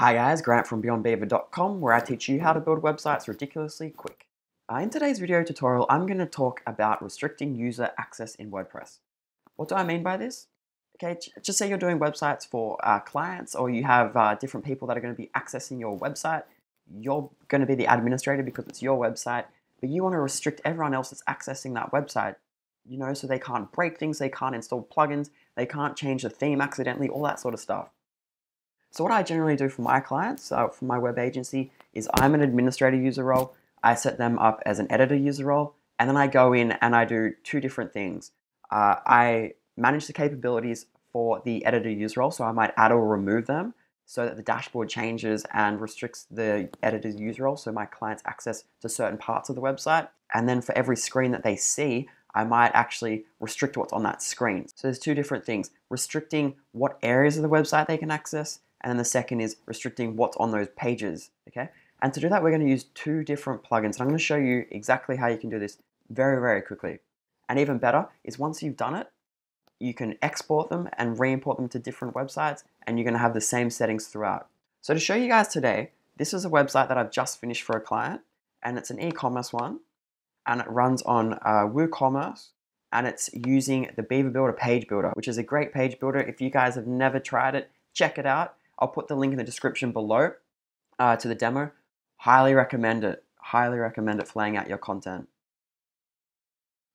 Hi guys, Grant from BeyondBeaver.com where I teach you how to build websites ridiculously quick. Uh, in today's video tutorial, I'm going to talk about restricting user access in WordPress. What do I mean by this? Okay, just say you're doing websites for uh, clients or you have uh, different people that are going to be accessing your website. You're going to be the administrator because it's your website, but you want to restrict everyone else that's accessing that website, you know, so they can't break things, they can't install plugins, they can't change the theme accidentally, all that sort of stuff. So what I generally do for my clients, uh, for my web agency, is I'm an administrator user role. I set them up as an editor user role, and then I go in and I do two different things. Uh, I manage the capabilities for the editor user role, so I might add or remove them so that the dashboard changes and restricts the editor's user role so my clients access to certain parts of the website. And then for every screen that they see, I might actually restrict what's on that screen. So there's two different things, restricting what areas of the website they can access and then the second is restricting what's on those pages, okay? And to do that, we're gonna use two different plugins. And I'm gonna show you exactly how you can do this very, very quickly. And even better is once you've done it, you can export them and re-import them to different websites and you're gonna have the same settings throughout. So to show you guys today, this is a website that I've just finished for a client and it's an e-commerce one and it runs on uh, WooCommerce and it's using the Beaver Builder page builder, which is a great page builder. If you guys have never tried it, check it out. I'll put the link in the description below uh, to the demo. Highly recommend it. Highly recommend it for laying out your content.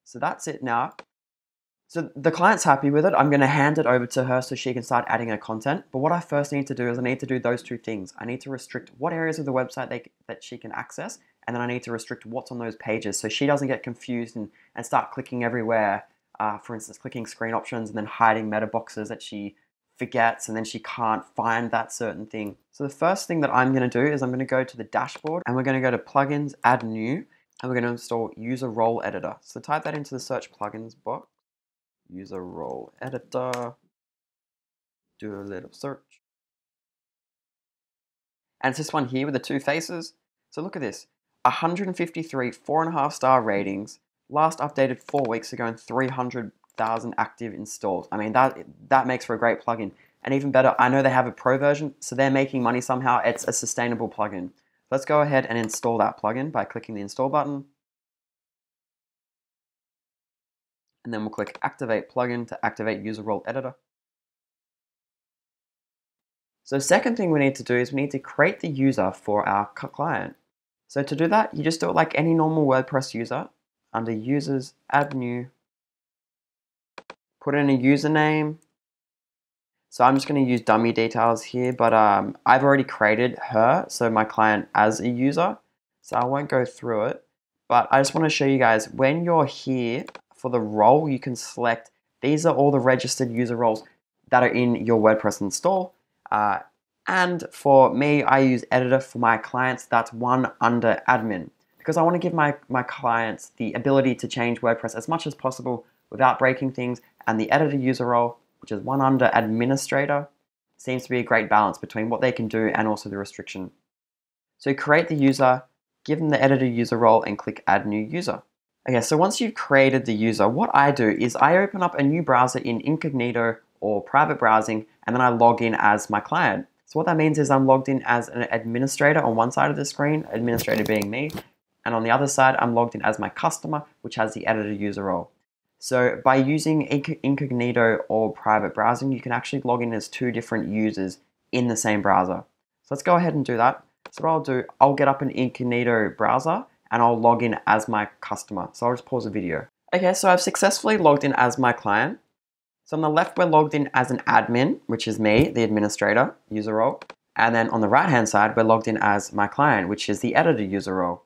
So that's it now. So the client's happy with it. I'm going to hand it over to her so she can start adding her content. But what I first need to do is I need to do those two things. I need to restrict what areas of the website they, that she can access, and then I need to restrict what's on those pages so she doesn't get confused and, and start clicking everywhere. Uh, for instance, clicking screen options and then hiding meta boxes that she forgets and then she can't find that certain thing. So the first thing that I'm going to do is I'm going to go to the dashboard and we're going to go to plugins, add new, and we're going to install user role editor. So type that into the search plugins box, user role editor, do a little search. And it's this one here with the two faces. So look at this, 153 four and a half star ratings, last updated four weeks ago and 300 thousand active installs. I mean, that that makes for a great plugin. And even better, I know they have a pro version, so they're making money somehow. It's a sustainable plugin. Let's go ahead and install that plugin by clicking the install button. And then we'll click activate plugin to activate user role editor. So second thing we need to do is we need to create the user for our client. So to do that, you just do it like any normal WordPress user. Under users, add new, put in a username. So I'm just going to use dummy details here, but um, I've already created her, so my client as a user. So I won't go through it, but I just want to show you guys when you're here for the role, you can select, these are all the registered user roles that are in your WordPress install. Uh, and for me, I use editor for my clients. That's one under admin because I want to give my, my clients the ability to change WordPress as much as possible without breaking things and the editor user role, which is one under administrator, seems to be a great balance between what they can do and also the restriction. So create the user, give them the editor user role and click add new user. Okay, so once you've created the user, what I do is I open up a new browser in incognito or private browsing and then I log in as my client. So what that means is I'm logged in as an administrator on one side of the screen, administrator being me, and on the other side I'm logged in as my customer, which has the editor user role. So by using incognito or private browsing, you can actually log in as two different users in the same browser. So let's go ahead and do that. So what I'll do, I'll get up an incognito browser and I'll log in as my customer. So I'll just pause the video. Okay, so I've successfully logged in as my client. So on the left, we're logged in as an admin, which is me, the administrator, user role. And then on the right hand side, we're logged in as my client, which is the editor user role.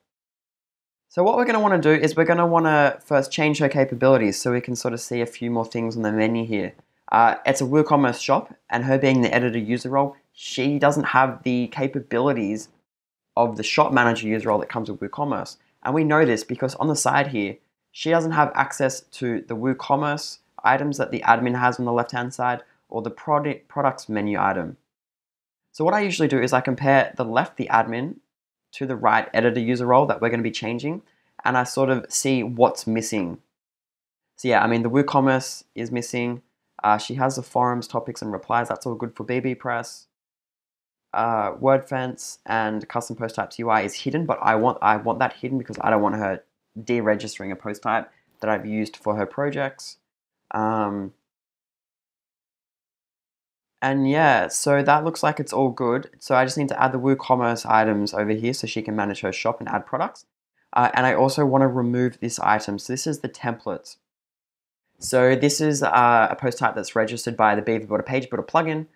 So what we're going to want to do is we're going to want to first change her capabilities so we can sort of see a few more things on the menu here. Uh, it's a WooCommerce shop and her being the editor user role, she doesn't have the capabilities of the shop manager user role that comes with WooCommerce. And we know this because on the side here, she doesn't have access to the WooCommerce items that the admin has on the left hand side or the product products menu item. So what I usually do is I compare the left, the admin, to the right editor user role that we're going to be changing and I sort of see what's missing. So yeah, I mean the WooCommerce is missing. Uh, she has the forums, topics, and replies. That's all good for bbPress. uh, WordFence and custom post types UI is hidden, but I want I want that hidden because I don't want her deregistering a post type that I've used for her projects. Um, and yeah, so that looks like it's all good. So I just need to add the WooCommerce items over here so she can manage her shop and add products. Uh, and I also want to remove this item. So this is the templates. So this is uh, a post type that's registered by the Beaver Builder page builder plugin.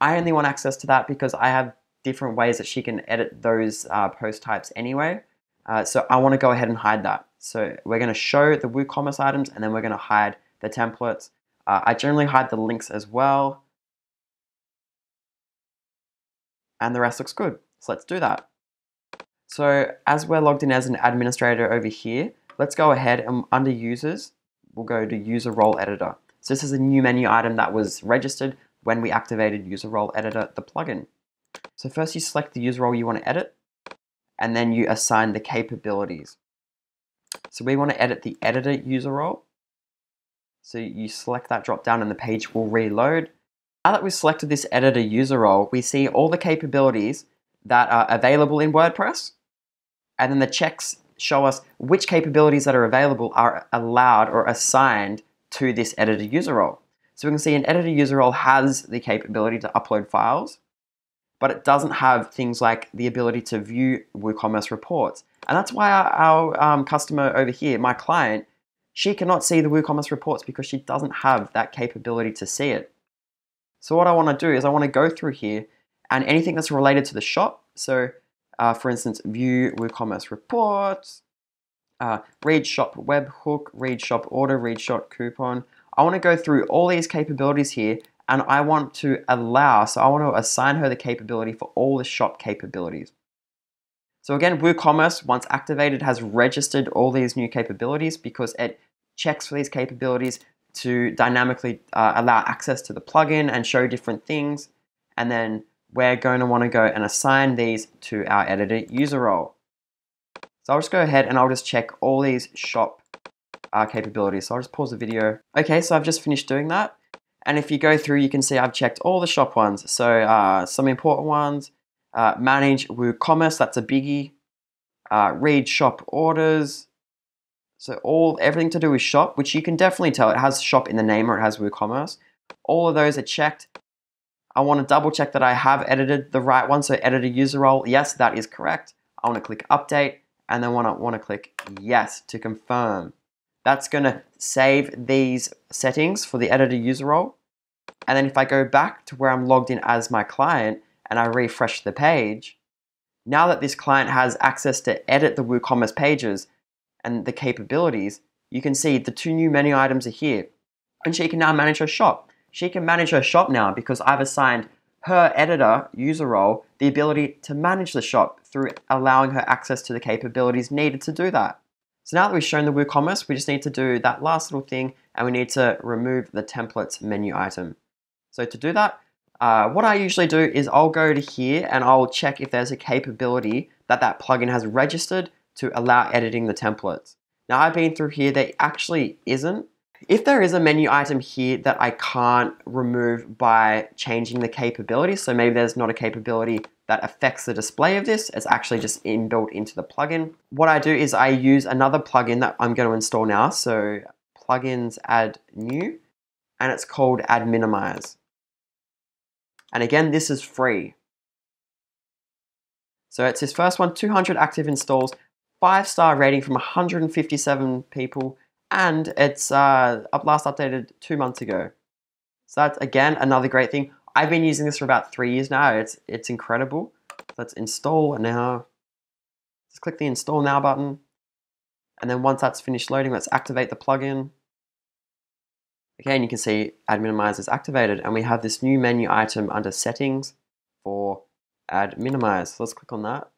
I only want access to that because I have different ways that she can edit those uh, post types anyway. Uh, so I want to go ahead and hide that. So we're going to show the WooCommerce items and then we're going to hide the templates. Uh, I generally hide the links as well. And the rest looks good. So let's do that. So as we're logged in as an administrator over here, let's go ahead and under users, we'll go to user role editor. So this is a new menu item that was registered when we activated user role editor, the plugin. So first you select the user role you want to edit, and then you assign the capabilities. So we want to edit the editor user role. So you select that drop down and the page will reload. Now that we've selected this editor user role, we see all the capabilities that are available in WordPress, and then the checks show us which capabilities that are available are allowed or assigned to this editor user role. So we can see an editor user role has the capability to upload files, but it doesn't have things like the ability to view WooCommerce reports. And that's why our, our um, customer over here, my client, she cannot see the WooCommerce reports because she doesn't have that capability to see it. So what I want to do is I want to go through here and anything that's related to the shop. So uh, for instance, view WooCommerce reports, uh, read shop webhook, read shop order, read shop coupon. I want to go through all these capabilities here and I want to allow, so I want to assign her the capability for all the shop capabilities. So again, WooCommerce, once activated, has registered all these new capabilities because it checks for these capabilities to dynamically uh, allow access to the plugin and show different things. And then we're going to want to go and assign these to our editor user role. So I'll just go ahead and I'll just check all these shop uh, capabilities. So I'll just pause the video. Okay, so I've just finished doing that. And if you go through, you can see I've checked all the shop ones. So uh, some important ones, uh, manage WooCommerce, that's a biggie. Uh, read shop orders. So all everything to do with shop, which you can definitely tell it has shop in the name or it has WooCommerce. All of those are checked. I want to double check that I have edited the right one. So editor user role, yes, that is correct. I want to click update and then want to, want to click yes to confirm. That's going to save these settings for the editor user role. And then if I go back to where I'm logged in as my client and I refresh the page, now that this client has access to edit the WooCommerce pages and the capabilities, you can see the two new menu items are here. And she can now manage her shop. She can manage her shop now because I've assigned her editor user role the ability to manage the shop through allowing her access to the capabilities needed to do that. So now that we've shown the WooCommerce, we just need to do that last little thing and we need to remove the templates menu item. So to do that, uh, what I usually do is I'll go to here and I'll check if there's a capability that that plugin has registered to allow editing the templates. Now I've been through here, there actually isn't. If there is a menu item here that I can't remove by changing the capability, so maybe there's not a capability that affects the display of this. It's actually just inbuilt into the plugin. What I do is I use another plugin that I'm going to install now. So plugins add new, and it's called Adminimize. And again, this is free. So it's this first one, 200 active installs, five star rating from 157 people, and it's uh, last updated two months ago. So that's again another great thing. I've been using this for about three years now. It's, it's incredible. Let's install now. Just click the install now button. And then once that's finished loading, let's activate the plugin. Again, you can see Adminimize is activated and we have this new menu item under settings for Adminimize. So let's click on that.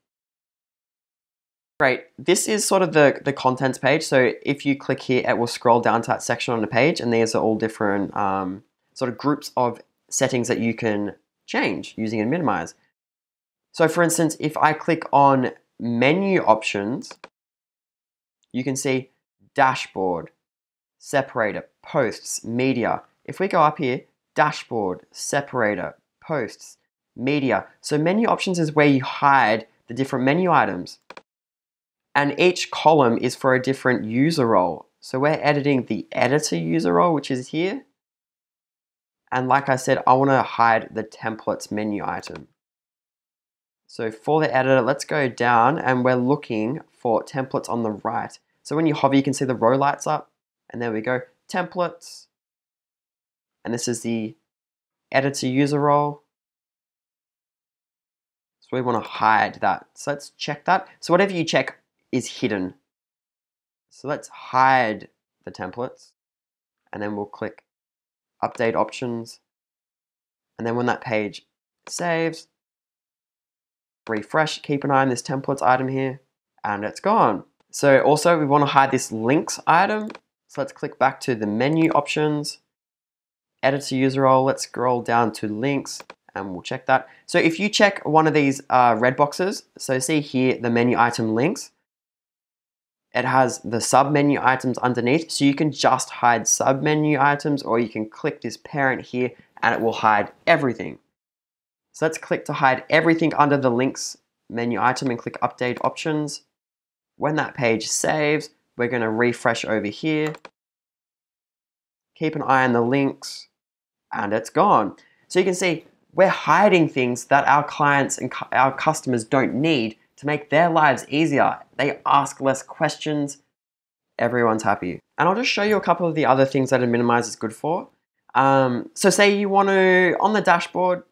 Great. This is sort of the, the contents page. So if you click here, it will scroll down to that section on the page and these are all different um, sort of groups of settings that you can change using Adminimize. So for instance, if I click on menu options, you can see dashboard, separator, posts, media. If we go up here, dashboard, separator, posts, media. So menu options is where you hide the different menu items. And each column is for a different user role. So we're editing the editor user role, which is here. And like I said, I want to hide the templates menu item. So for the editor, let's go down and we're looking for templates on the right. So when you hover, you can see the row lights up. And there we go, templates. And this is the editor user role. So we want to hide that. So let's check that. So whatever you check is hidden. So let's hide the templates. And then we'll click update options. And then when that page saves, refresh, keep an eye on this templates item here, and it's gone. So also we want to hide this links item. So let's click back to the menu options, editor user role, let's scroll down to links and we'll check that. So if you check one of these uh, red boxes, so see here the menu item links, it has the sub menu items underneath, so you can just hide sub menu items or you can click this parent here and it will hide everything. So let's click to hide everything under the links menu item and click update options. When that page saves, we're going to refresh over here. Keep an eye on the links and it's gone. So you can see we're hiding things that our clients and cu our customers don't need to make their lives easier. They ask less questions. Everyone's happy. And I'll just show you a couple of the other things that Adminimize is good for. Um, so say you want to, on the dashboard,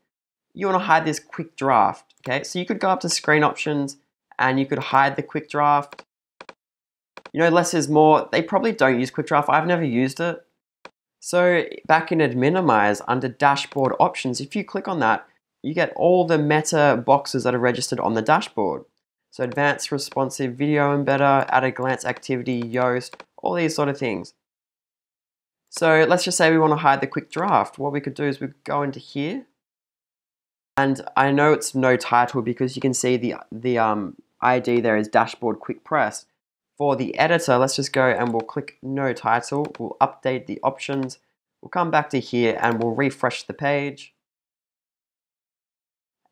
you want to hide this quick draft. Okay, so you could go up to screen options and you could hide the quick draft. You know, less is more. They probably don't use quick draft. I've never used it. So back in Adminimize under dashboard options, if you click on that, you get all the meta boxes that are registered on the dashboard. So advanced responsive video embedder, at a glance activity, Yoast, all these sort of things. So let's just say we want to hide the quick draft. What we could do is we go into here and I know it's no title because you can see the, the um, ID there is dashboard quick press. For the editor, let's just go and we'll click no title. We'll update the options. We'll come back to here and we'll refresh the page.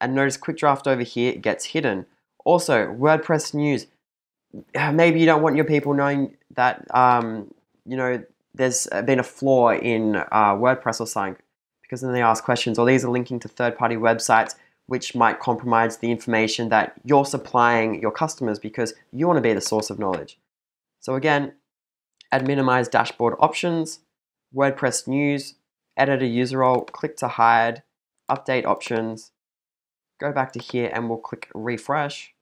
And notice quick draft over here gets hidden. Also, WordPress news. Maybe you don't want your people knowing that, um, you know, there's been a flaw in uh, WordPress or something because then they ask questions, or these are linking to third party websites which might compromise the information that you're supplying your customers because you want to be the source of knowledge. So again, Adminimize dashboard options, WordPress news, editor user role, click to hide, update options, go back to here and we'll click refresh.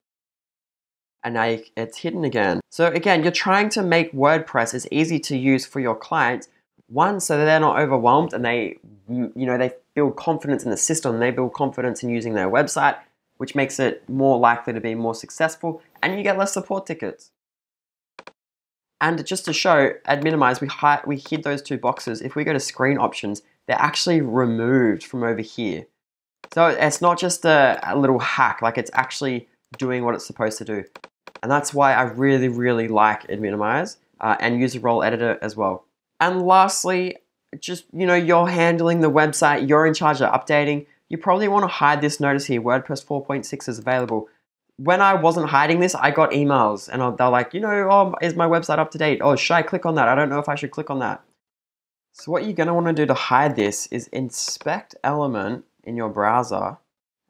And now it's hidden again. So again, you're trying to make WordPress as easy to use for your clients one, so they're not overwhelmed and they, you know, they build confidence in the system. They build confidence in using their website, which makes it more likely to be more successful, and you get less support tickets. And just to show, Adminimize, we, hide, we hid those two boxes. If we go to screen options, they're actually removed from over here. So it's not just a, a little hack, like it's actually doing what it's supposed to do. And that's why I really, really like Adminimize uh, and User Role Editor as well. And lastly, just, you know, you're handling the website, you're in charge of updating, you probably want to hide this notice here, WordPress 4.6 is available. When I wasn't hiding this, I got emails and they're like, you know, oh, is my website up to date? Oh, should I click on that? I don't know if I should click on that. So what you're going to want to do to hide this is inspect element in your browser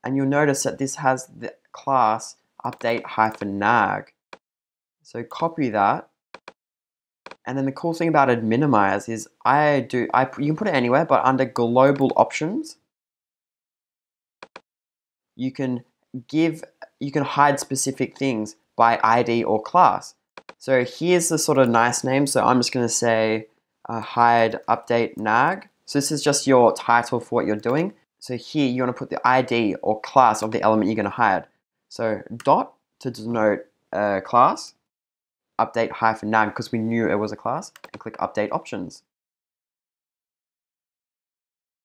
and you'll notice that this has the class update hyphen nag. So copy that and then the cool thing about Adminimize is I do, I, you can put it anywhere, but under global options, you can give, you can hide specific things by ID or class. So here's the sort of nice name. So I'm just going to say uh, hide update nag. So this is just your title for what you're doing. So here you want to put the ID or class of the element you're going to hide. So dot to denote a class update hyphen nag because we knew it was a class and click update options.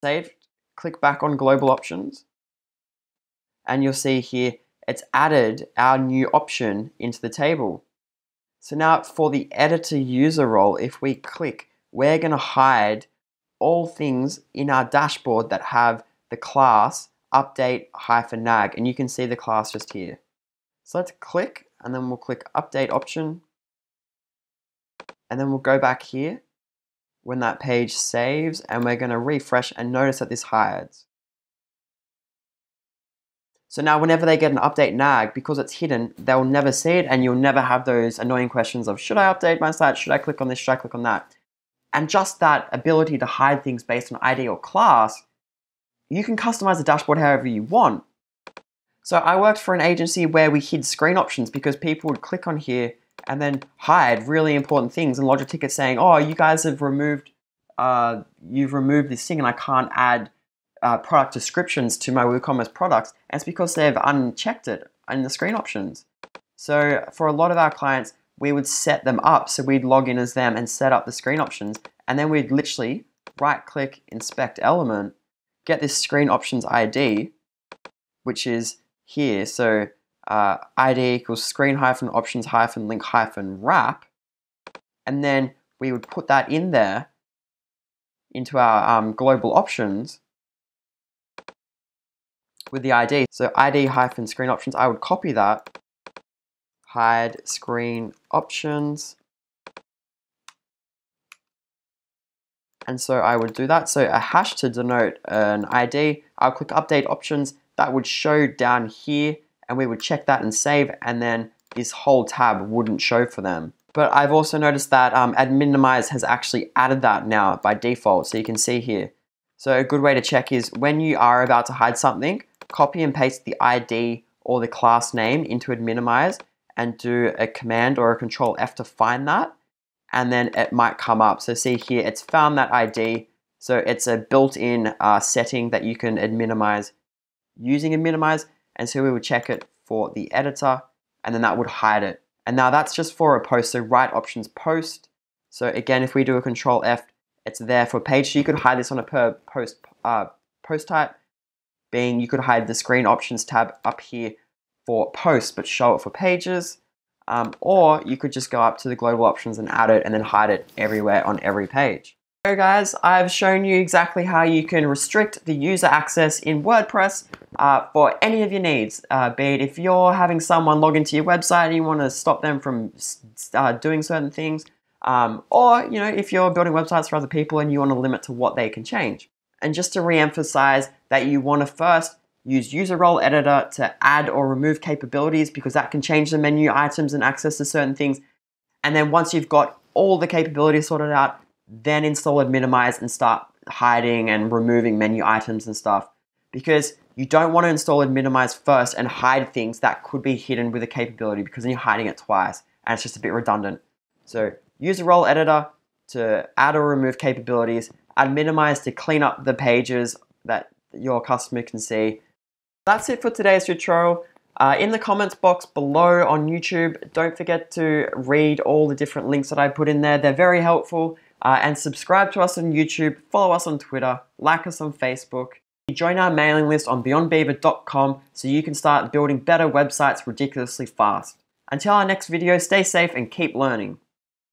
Saved, click back on global options and you'll see here it's added our new option into the table. So now for the editor user role, if we click, we're going to hide all things in our dashboard that have the class update hyphen nag, and you can see the class just here. So let's click, and then we'll click update option, and then we'll go back here when that page saves, and we're going to refresh and notice that this hides. So now whenever they get an update nag, because it's hidden, they'll never see it and you'll never have those annoying questions of should I update my site, should I click on this, should I click on that? And just that ability to hide things based on ID or class, you can customize the dashboard however you want. So I worked for an agency where we hid screen options because people would click on here and then hide really important things and lodge a ticket saying, oh, you guys have removed, uh, you've removed this thing and I can't add uh, product descriptions to my WooCommerce products, and it's because they've unchecked it in the screen options. So for a lot of our clients, we would set them up. So we'd log in as them and set up the screen options, and then we'd literally right click, inspect element, get this screen options ID, which is here. So uh, ID equals screen hyphen options hyphen link hyphen wrap, and then we would put that in there into our um, global options with the ID. So ID hyphen screen options, I would copy that, hide screen options, and so I would do that. So a hash to denote an ID, I'll click update options, that would show down here, and we would check that and save, and then this whole tab wouldn't show for them. But I've also noticed that um, Adminimize has actually added that now by default, so you can see here. So a good way to check is when you are about to hide something, copy and paste the ID or the class name into Adminimize and do a command or a control F to find that and then it might come up. So see here, it's found that ID. So it's a built-in uh, setting that you can minimize using Adminimize. and so we would check it for the editor and then that would hide it. And now that's just for a post, so right options post. So again, if we do a control F, it's there for page. So you could hide this on a per post uh, post type being you could hide the screen options tab up here for posts but show it for pages um, or you could just go up to the global options and add it and then hide it everywhere on every page. So guys, I've shown you exactly how you can restrict the user access in WordPress uh, for any of your needs. Uh, be it if you're having someone log into your website and you want to stop them from uh, doing certain things, um, or you know if you're building websites for other people and you want to limit to what they can change. And just to re-emphasize that you want to first use user role editor to add or remove capabilities because that can change the menu items and access to certain things. And then once you've got all the capabilities sorted out, then install Adminimize and start hiding and removing menu items and stuff. Because you don't want to install Adminimize first and hide things that could be hidden with a capability because then you're hiding it twice and it's just a bit redundant. So use the role editor to add or remove capabilities Adminimize to clean up the pages that your customer can see. That's it for today's tutorial. Uh, in the comments box below on YouTube, don't forget to read all the different links that I put in there. They're very helpful. Uh, and subscribe to us on YouTube, follow us on Twitter, like us on Facebook. Join our mailing list on beyondbeaver.com so you can start building better websites ridiculously fast. Until our next video, stay safe and keep learning.